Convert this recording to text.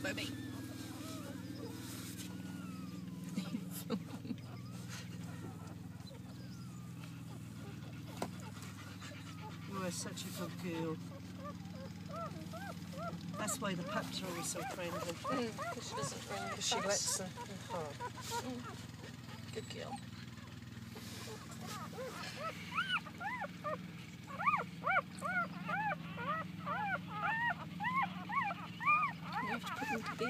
the baby. You are such a good girl. That's why the pups are always so friendly. Mm, because she doesn't really She lets them. Oh. Mm. Good girl. chút đi